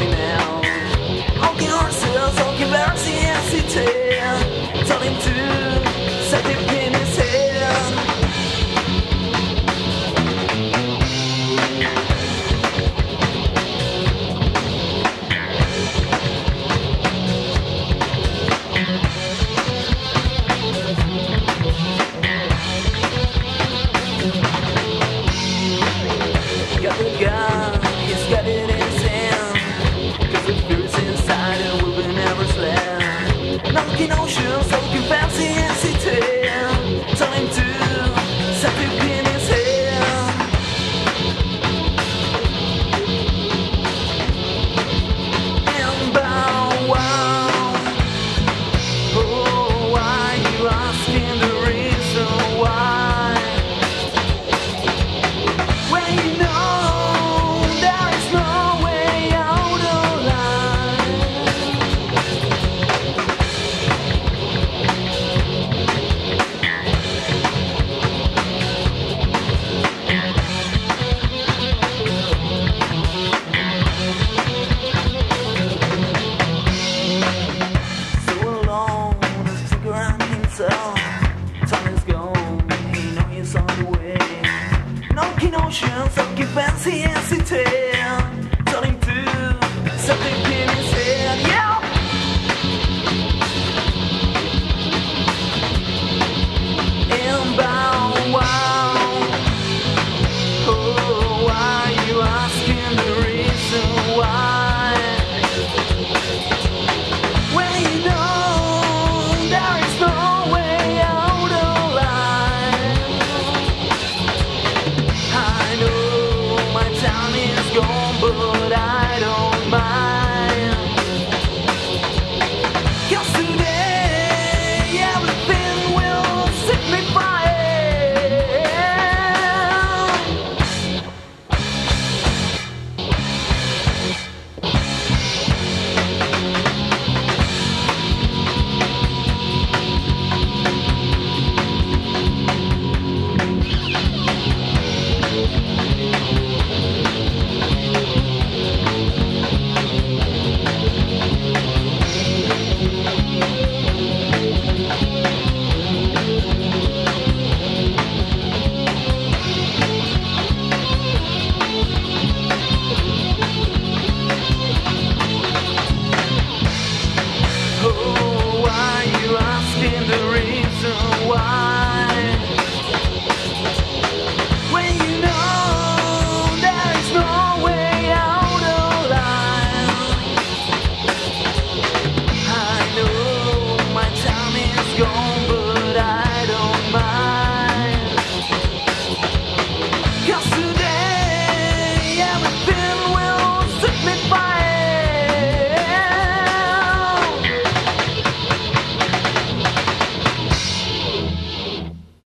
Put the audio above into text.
me now. How can ourselves, how can our city? Tell him to. chance I can city.